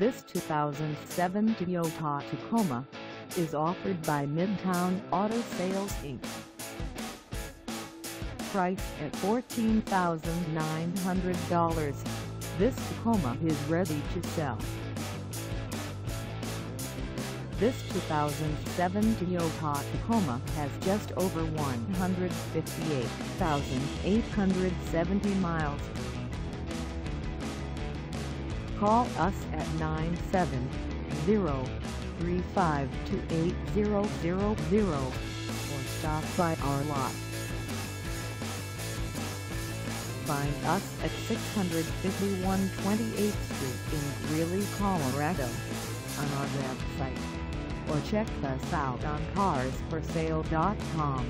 This 2007 Toyota Tacoma is offered by Midtown Auto Sales Inc. Price at $14,900, this Tacoma is ready to sell. This 2007 Toyota Tacoma has just over 158,870 miles. Call us at 970-352-8000 or stop by our lot. Find us at 651 28th Street in Greeley, Colorado on our website or check us out on carsforsale.com.